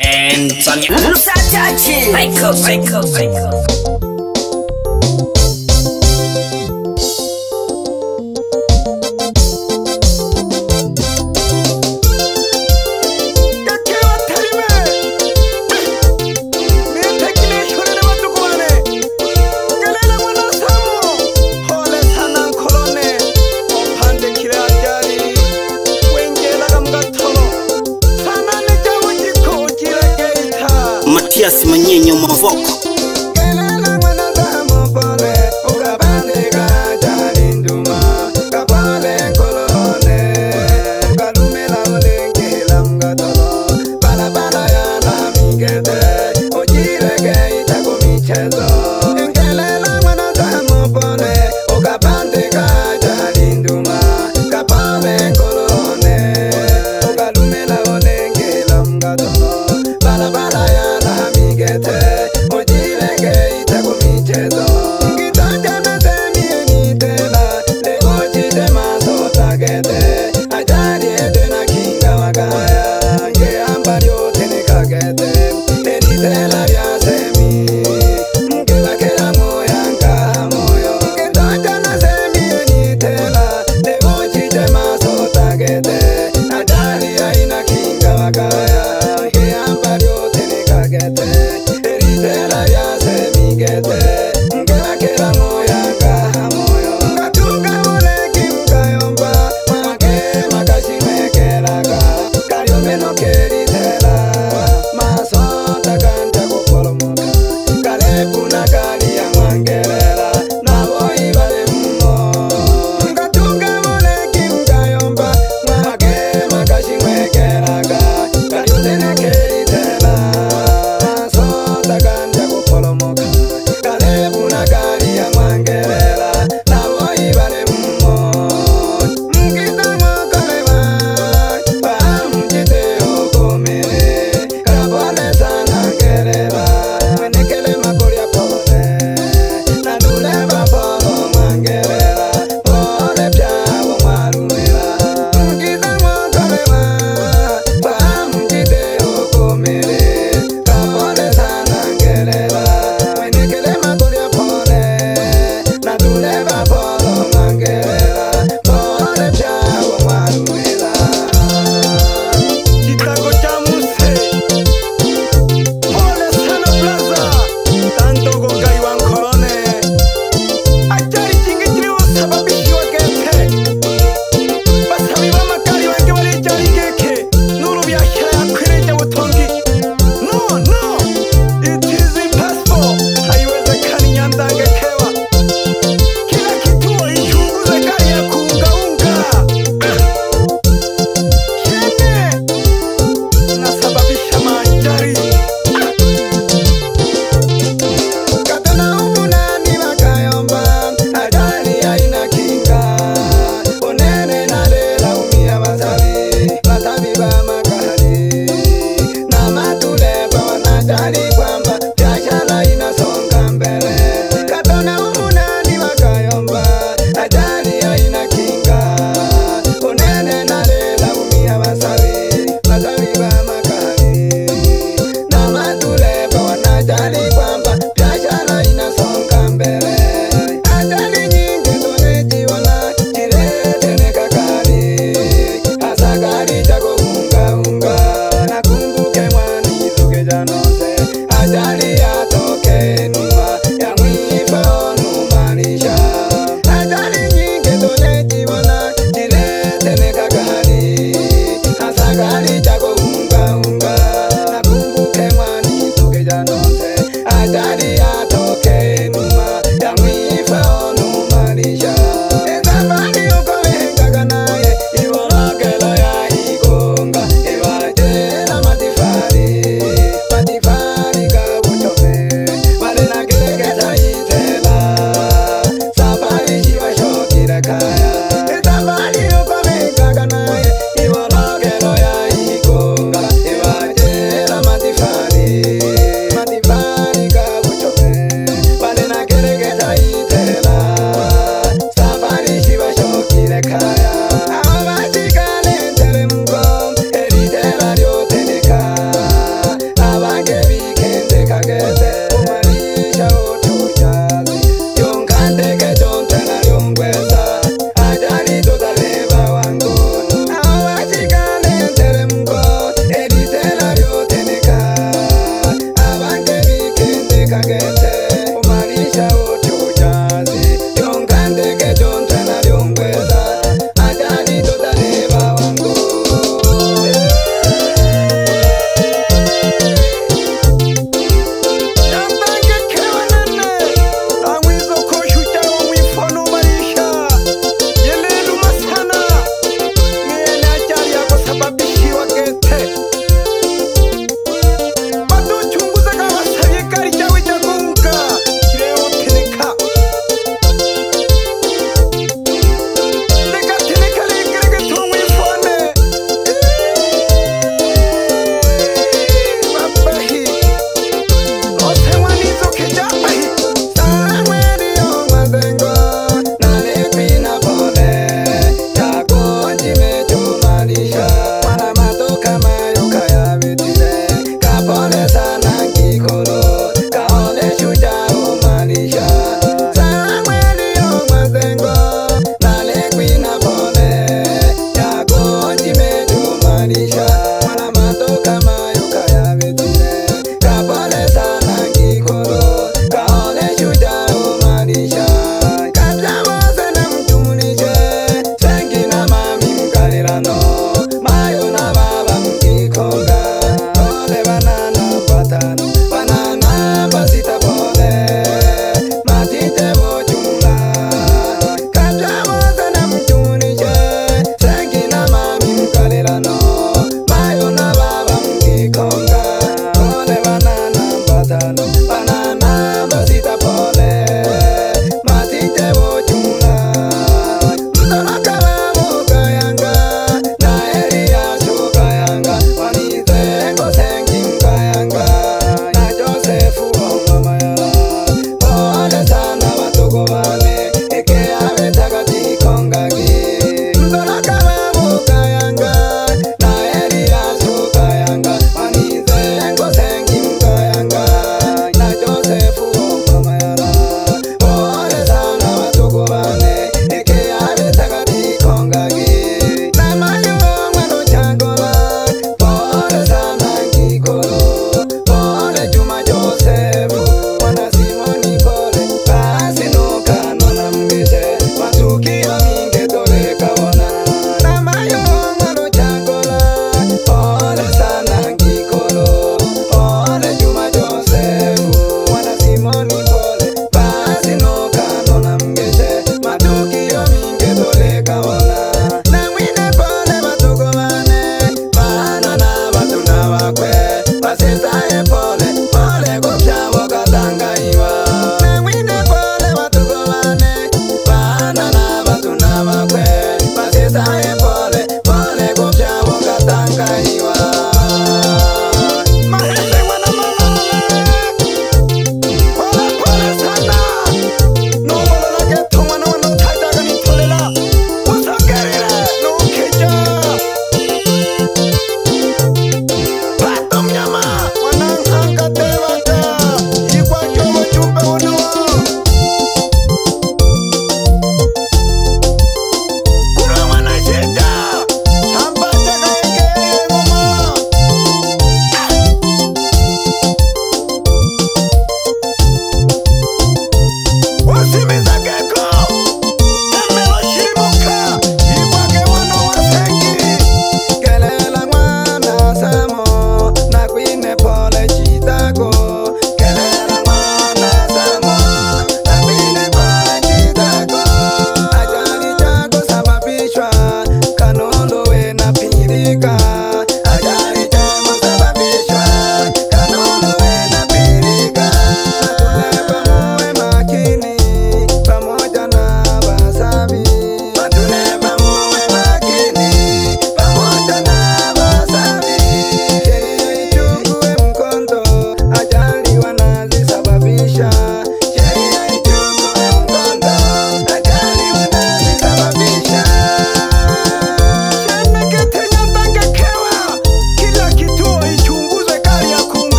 and Sonia. Musa Tachi. Wake up, wake up, wake up. Yes, мне не мовок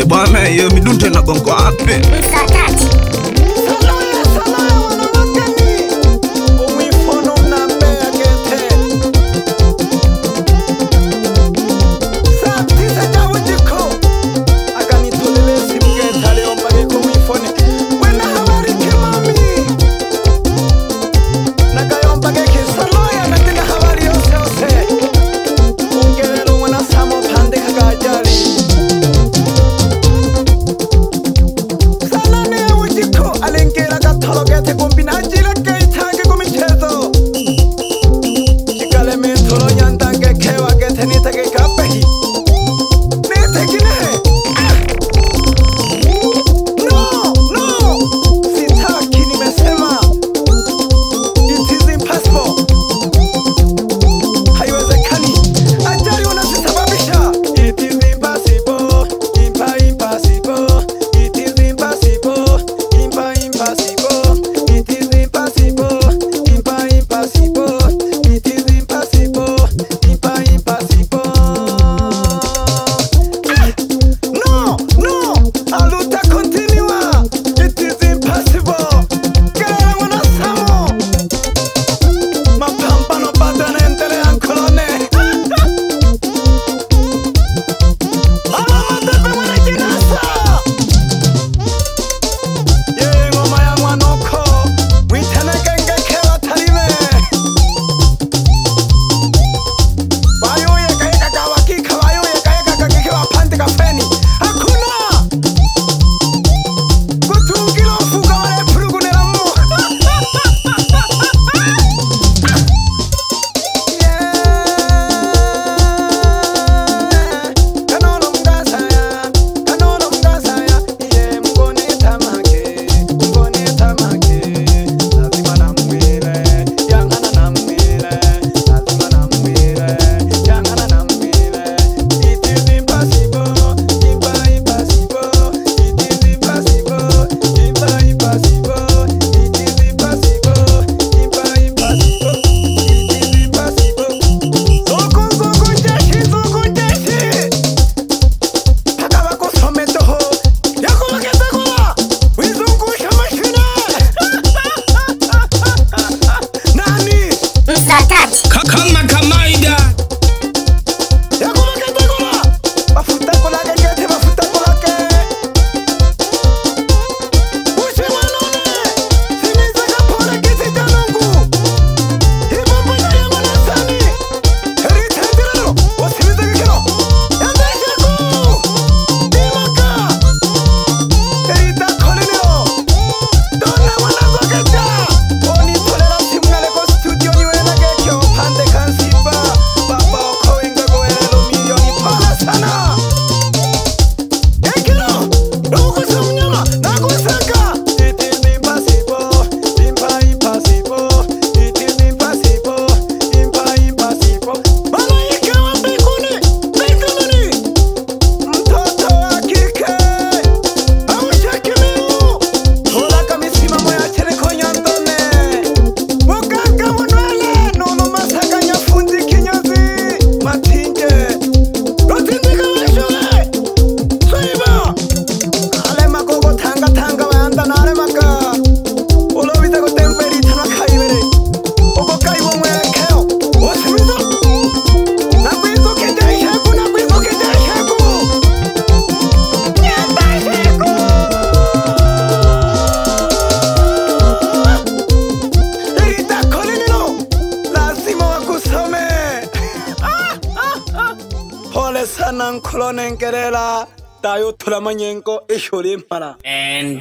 ebwana hiyo midunte nagongo ape.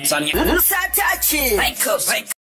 Tayo. Satachi. Psycho, psycho.